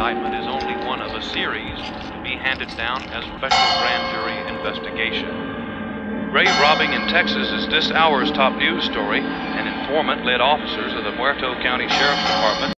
indictment is only one of a series to be handed down as special grand jury investigation. Grave robbing in Texas is this hour's top news story. An informant led officers of the Muerto County Sheriff's Department